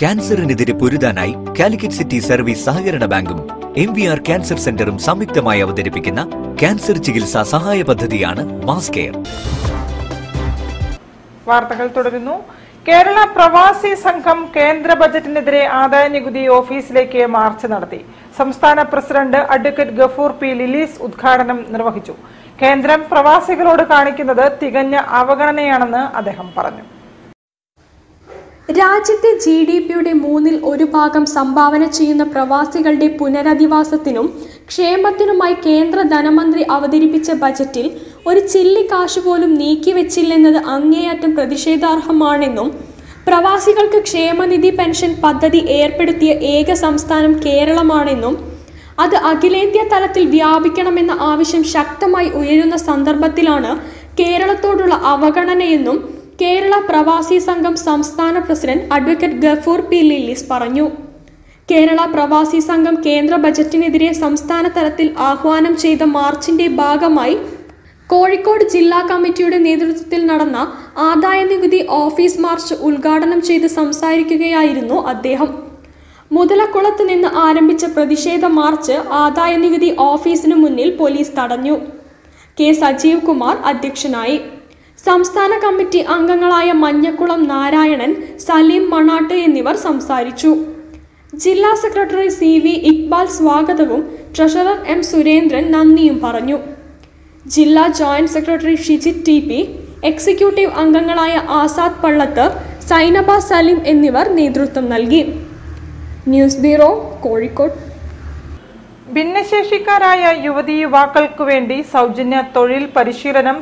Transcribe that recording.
ക്യാൻസറിനെതിരെ പൊരുതാനായി Calicut city service സഹകരണ ബാങ്കും എം വി ആർ ക്യാൻസർ സെന്ററും സംയുക്തമായി അവതരിപ്പിക്കുന്ന ക്യാൻസർ ചികിത്സാ സഹായ പദ്ധതിയാണ് മാസ് കെയർ. വാർത്തകൾ തുടരുന്നു. കേരള പ്രവാസി സംഘം കേന്ദ്ര ബജറ്റിനെതിരെ ആദായ നികുതി ഓഫീസിലേക്ക് മാർച്ച് നടത്തി. സംസ്ഥാന president advocate Gafoor P Lilees ഉദ്ഘാടനം നിർവഹിച്ചു. കേന്ദ്രം പ്രവാസികളോട് കാണിക്കുന്നത് തികഞ്ഞ അവഗണനയാണെന്ന് അദ്ദേഹം പറഞ്ഞു. രാജ്യത്തെ ജി ഡി പിയുടെ മൂന്നിൽ ഒരു ഭാഗം സംഭാവന ചെയ്യുന്ന പ്രവാസികളുടെ പുനരധിവാസത്തിനും ക്ഷേമത്തിനുമായി കേന്ദ്ര ധനമന്ത്രി അവതരിപ്പിച്ച ബജറ്റിൽ ഒരു ചില്ലി കാശ് പോലും നീക്കിവെച്ചില്ലെന്നത് അങ്ങേയറ്റം പ്രതിഷേധാർഹമാണെന്നും പ്രവാസികൾക്ക് ക്ഷേമനിധി പെൻഷൻ പദ്ധതി ഏർപ്പെടുത്തിയ ഏക സംസ്ഥാനം കേരളമാണെന്നും അത് അഖിലേന്ത്യാ തലത്തിൽ വ്യാപിക്കണമെന്ന ആവശ്യം ശക്തമായി ഉയരുന്ന സന്ദർഭത്തിലാണ് കേരളത്തോടുള്ള അവഗണനയെന്നും കേരള പ്രവാസി സംഘം സംസ്ഥാന president advocate Gafoor P Lillis പറഞ്ഞു. കേരള പ്രവാസി സംഘം കേന്ദ്ര ബജറ്റിനെതിരെ സംസ്ഥാന തലത്തിൽ ആഹ്വാനം ചെയ്ത മാർച്ചിന്റെ ഭാഗമായി കോഴിക്കോട് ജില്ലാ കമ്മിറ്റിയുടെ നേതൃത്വത്തിൽ നടന്ന ആദായ നികുതി ഓഫീസ് മാർച്ച് ഉദ്ഘാടനം ചെയ്ത് സംസാരിക്കുകയായിരുന്നു അദ്ദേഹം. മുതലക്കുളത്ത് നിന്ന് ആരംഭിച്ച പ്രതിഷേധ മാർച്ച് ആദായ നികുതി ഓഫീസിനു മുന്നിൽ പോലീസ് തടഞ്ഞു. കെ സജീവ് കുമാർ അധ്യക്ഷനായി. സംസ്ഥാന കമ്മിറ്റി അംഗങ്ങളായ മഞ്ഞക്കുളം നാരായണൻ സലീം മണാട്ട് എന്നിവർ സംസാരിച്ചു. ജില്ലാ സെക്രട്ടറി സി വി ഇക്ബാൽ സ്വാഗതവും ട്രഷറർ എം സുരേന്ദ്രൻ നന്ദിയും പറഞ്ഞു. ജില്ലാ joint secretary Shijith T P executive അംഗങ്ങളായ ആസാദ് പള്ളത്ത് സൈനബ സലീം എന്നിവർ നേതൃത്വം നൽകി. News bureau Kozhikode. ഭിന്നശേഷിക്കാരായ യുവതി യുവാക്കൾക്കു വേണ്ടി സൗജന്യ തൊഴിൽ പരിശീലനം